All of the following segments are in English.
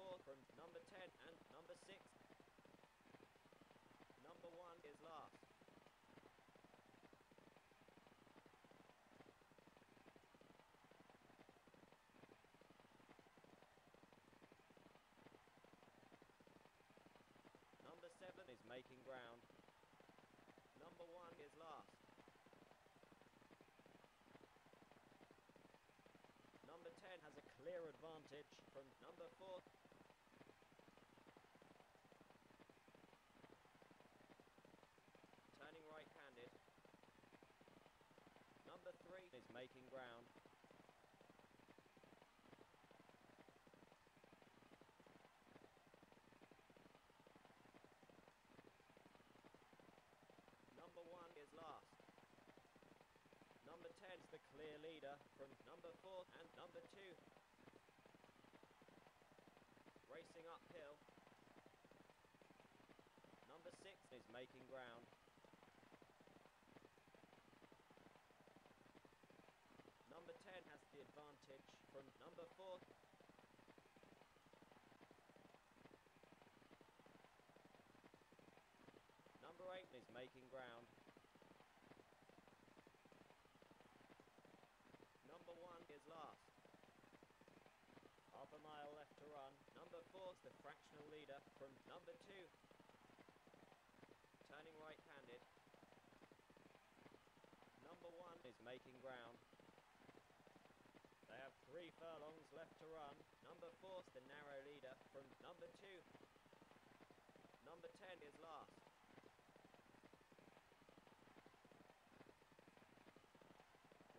four from number 10 and number six. Number one is last. Number seven is making ground. Number one is last. Number 10 has a clear advantage. Is making ground. Number 1 is last. Number 10 is the clear leader from number 4 and number 2. Racing uphill. Number 6 is making ground. Number 10 has the advantage from number 4. Number 8 is making ground. Number 1 is last. Half a mile left to run. Number 4 is the fractional leader from number 2. Turning right-handed. Number 1 is making ground. Furlongs left to run. Number 4 is the narrow leader from number 2. Number 10 is last.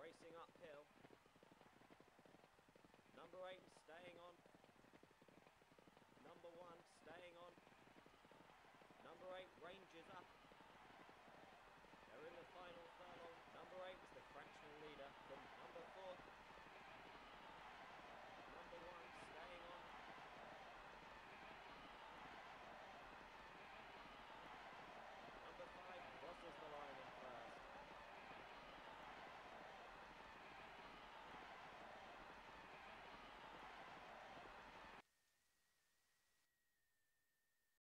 Racing uphill. Number 8 staying on. Number 1 staying on.